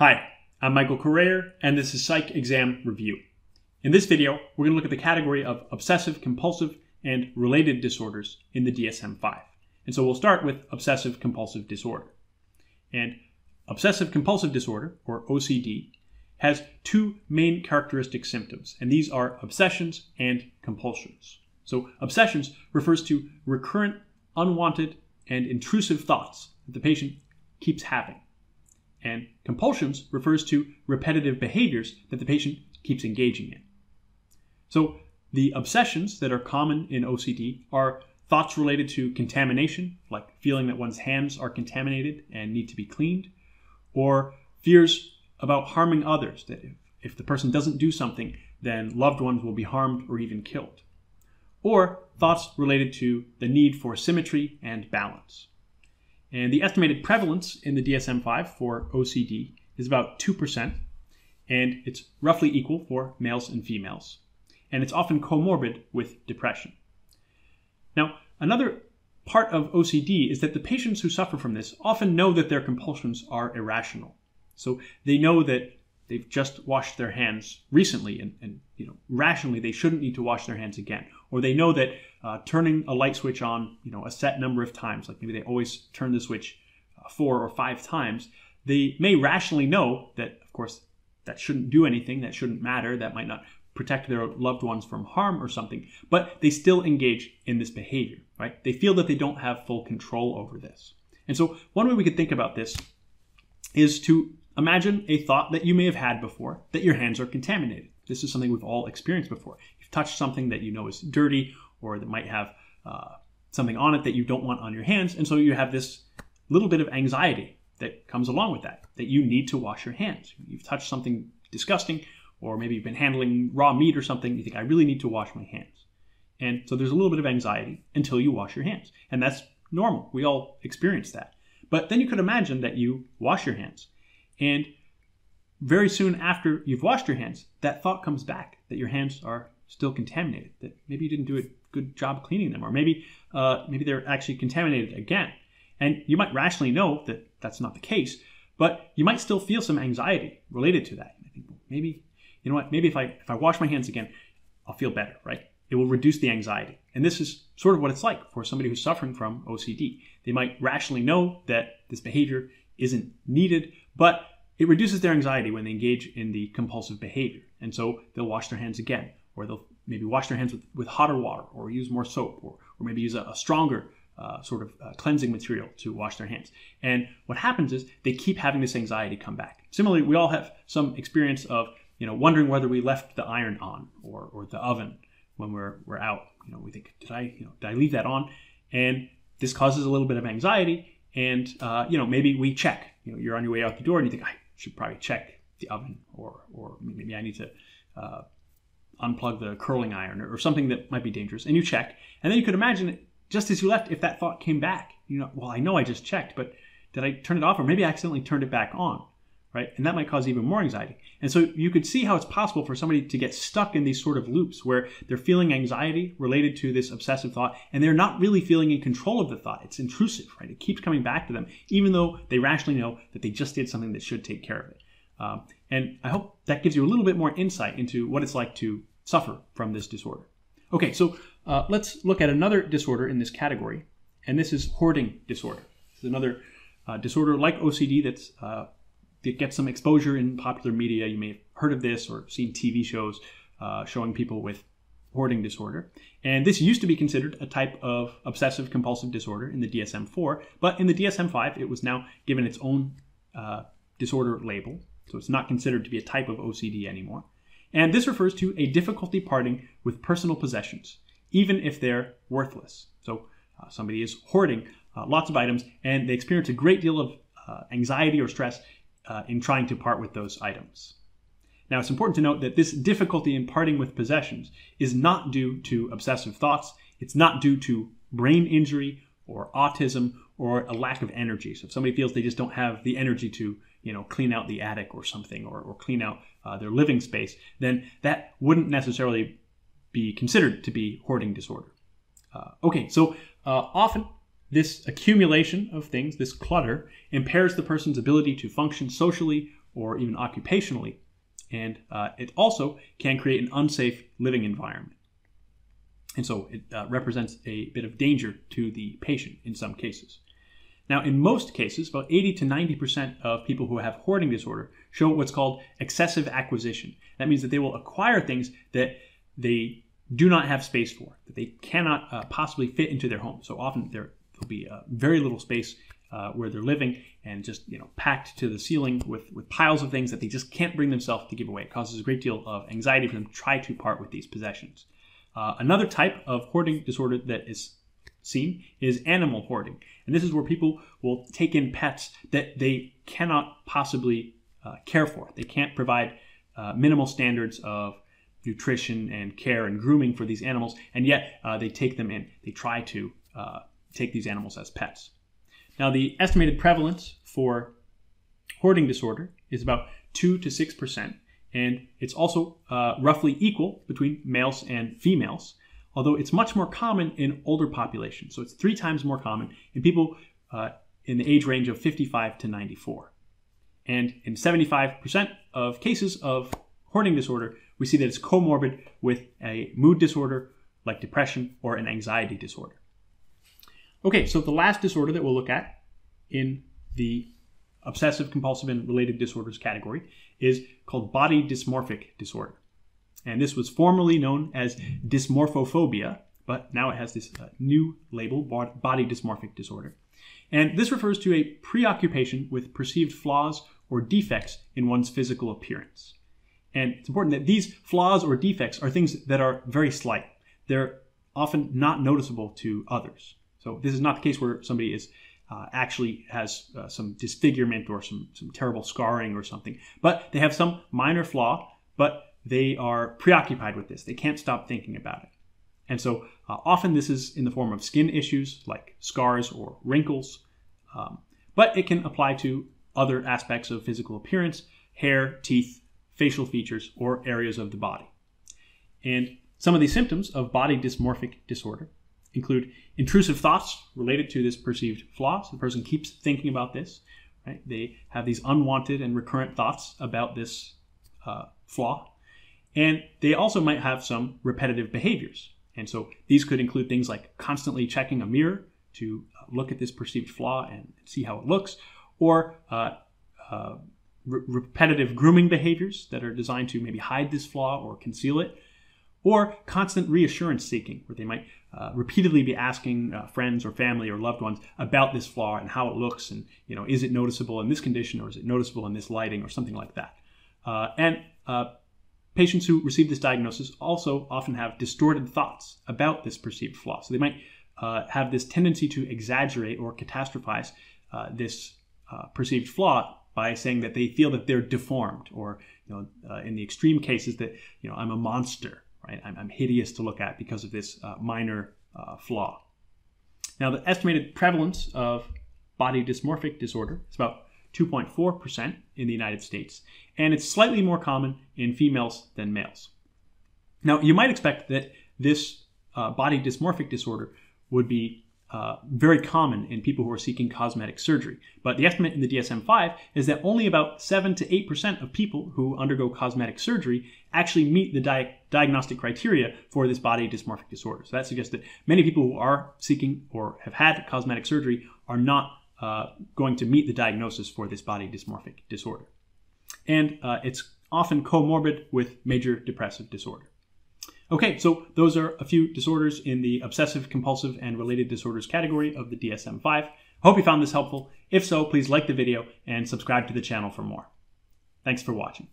Hi, I'm Michael Corayer, and this is Psych Exam Review. In this video, we're going to look at the category of obsessive compulsive and related disorders in the DSM-5. And so we'll start with obsessive compulsive disorder. And obsessive compulsive disorder, or OCD, has two main characteristic symptoms, and these are obsessions and compulsions. So obsessions refers to recurrent, unwanted, and intrusive thoughts that the patient keeps having. And compulsions refers to repetitive behaviors that the patient keeps engaging in. So the obsessions that are common in OCD are thoughts related to contamination, like feeling that one's hands are contaminated and need to be cleaned, or fears about harming others, that if, if the person doesn't do something, then loved ones will be harmed or even killed, or thoughts related to the need for symmetry and balance. And the estimated prevalence in the DSM 5 for OCD is about 2%, and it's roughly equal for males and females. And it's often comorbid with depression. Now, another part of OCD is that the patients who suffer from this often know that their compulsions are irrational. So they know that they've just washed their hands recently and, and you know rationally they shouldn't need to wash their hands again or they know that uh, turning a light switch on, you know, a set number of times, like maybe they always turn the switch uh, four or five times, they may rationally know that, of course, that shouldn't do anything, that shouldn't matter, that might not protect their loved ones from harm or something, but they still engage in this behavior, right? They feel that they don't have full control over this. And so, one way we could think about this is to imagine a thought that you may have had before that your hands are contaminated. This is something we've all experienced before. Touched something that you know is dirty or that might have uh, something on it that you don't want on your hands. And so you have this little bit of anxiety that comes along with that, that you need to wash your hands. You've touched something disgusting, or maybe you've been handling raw meat or something. You think, I really need to wash my hands. And so there's a little bit of anxiety until you wash your hands. And that's normal. We all experience that. But then you could imagine that you wash your hands. And very soon after you've washed your hands, that thought comes back that your hands are still contaminated, that maybe you didn't do a good job cleaning them, or maybe uh, maybe they're actually contaminated again. And you might rationally know that that's not the case, but you might still feel some anxiety related to that. I think maybe you know what? Maybe if I if I wash my hands again, I'll feel better, right? It will reduce the anxiety. And this is sort of what it's like for somebody who's suffering from OCD. They might rationally know that this behavior isn't needed, but it reduces their anxiety when they engage in the compulsive behavior. And so they'll wash their hands again, they'll maybe wash their hands with, with hotter water or use more soap or, or maybe use a, a stronger uh, sort of uh, cleansing material to wash their hands. And what happens is they keep having this anxiety come back. Similarly, we all have some experience of you know wondering whether we left the iron on or, or the oven when we're, we're out. You know, we think, did I, you know, did I leave that on? And this causes a little bit of anxiety. And, uh, you know, maybe we check, you know, you're on your way out the door and you think, I should probably check the oven or, or maybe I need to, uh, unplug the curling iron or something that might be dangerous, and you check. And then you could imagine, just as you left, if that thought came back, you know, well, I know I just checked, but did I turn it off? Or maybe I accidentally turned it back on, right? And that might cause even more anxiety. And so you could see how it's possible for somebody to get stuck in these sort of loops where they're feeling anxiety related to this obsessive thought, and they're not really feeling in control of the thought. It's intrusive, right? It keeps coming back to them, even though they rationally know that they just did something that should take care of it. Um, and I hope that gives you a little bit more insight into what it's like to suffer from this disorder. Okay, so uh, let's look at another disorder in this category, and this is hoarding disorder. This is another uh, disorder like OCD that's uh, that gets some exposure in popular media. You may have heard of this or seen TV shows uh, showing people with hoarding disorder. And this used to be considered a type of obsessive compulsive disorder in the DSM 4, but in the DSM 5, it was now given its own uh, disorder label. So it's not considered to be a type of OCD anymore. And this refers to a difficulty parting with personal possessions, even if they're worthless. So uh, somebody is hoarding uh, lots of items and they experience a great deal of uh, anxiety or stress uh, in trying to part with those items. Now, it's important to note that this difficulty in parting with possessions is not due to obsessive thoughts, it's not due to brain injury or autism or a lack of energy. So if somebody feels they just don't have the energy to you know, clean out the attic or something, or, or clean out uh, their living space, then that wouldn't necessarily be considered to be hoarding disorder. Uh, okay, so uh, often this accumulation of things, this clutter, impairs the person's ability to function socially or even occupationally. And uh, it also can create an unsafe living environment. And so it uh, represents a bit of danger to the patient in some cases. Now, in most cases, about 80 to 90% of people who have hoarding disorder show what's called excessive acquisition. That means that they will acquire things that they do not have space for, that they cannot uh, possibly fit into their home. So often there will be uh, very little space uh, where they're living and just you know packed to the ceiling with, with piles of things that they just can't bring themselves to give away. It causes a great deal of anxiety for them to try to part with these possessions. Uh, another type of hoarding disorder that is seen is animal hoarding. And this is where people will take in pets that they cannot possibly uh, care for. They can't provide uh, minimal standards of nutrition and care and grooming for these animals, and yet uh, they take them in. They try to uh, take these animals as pets. Now, the estimated prevalence for hoarding disorder is about 2 to 6%, and it's also uh, roughly equal between males and females, although it's much more common in older populations. So it's three times more common in people uh, in the age range of 55 to 94. And in 75% of cases of hoarding disorder, we see that it's comorbid with a mood disorder like depression or an anxiety disorder. Okay, so the last disorder that we'll look at in the obsessive compulsive and related disorders category is called body dysmorphic disorder. And this was formerly known as dysmorphophobia, but now it has this uh, new label, body dysmorphic disorder. And this refers to a preoccupation with perceived flaws or defects in one's physical appearance. And it's important that these flaws or defects are things that are very slight. They're often not noticeable to others. So this is not the case where somebody is uh, actually has uh, some disfigurement or some, some terrible scarring or something. But they have some minor flaw, but they are preoccupied with this. They can't stop thinking about it. And so uh, often this is in the form of skin issues like scars or wrinkles, um, but it can apply to other aspects of physical appearance, hair, teeth, facial features, or areas of the body. And some of the symptoms of body dysmorphic disorder include intrusive thoughts related to this perceived flaw. So the person keeps thinking about this. Right? They have these unwanted and recurrent thoughts about this uh, flaw. And they also might have some repetitive behaviors. And so these could include things like constantly checking a mirror to uh, look at this perceived flaw and see how it looks, or uh, uh, re- repetitive grooming behaviors that are designed to maybe hide this flaw or conceal it, or constant reassurance seeking, where they might uh, repeatedly be asking uh, friends or family or loved ones about this flaw and how it looks, and you know, is it noticeable in this condition or is it noticeable in this lighting or something like that. Uh, and patients who receive this diagnosis also often have distorted thoughts about this perceived flaw. So they might uh, have this tendency to exaggerate or catastrophize uh, this perceived flaw by saying that they feel that they're deformed, or you know, in the extreme cases that you know, I'm a monster right? I'm, I'm hideous to look at because of this uh, minor uh, flaw. Now, the estimated prevalence of body dysmorphic disorder is about 2.4% in the United States, and it's slightly more common in females than males. Now, you might expect that this uh, body dysmorphic disorder would be uh, very common in people who are seeking cosmetic surgery. But the estimate in the DSM 5 is that only about 7 to 8% of people who undergo cosmetic surgery actually meet the di- diagnostic criteria for this body dysmorphic disorder. So that suggests that many people who are seeking or have had cosmetic surgery are not uh, going to meet the diagnosis for this body dysmorphic disorder. And uh, it's often comorbid with major depressive disorder. Okay, so those are a few disorders in the obsessive compulsive and related disorders category of the DSM 5. I hope you found this helpful. If so, please like the video and subscribe to the channel for more. Thanks for watching.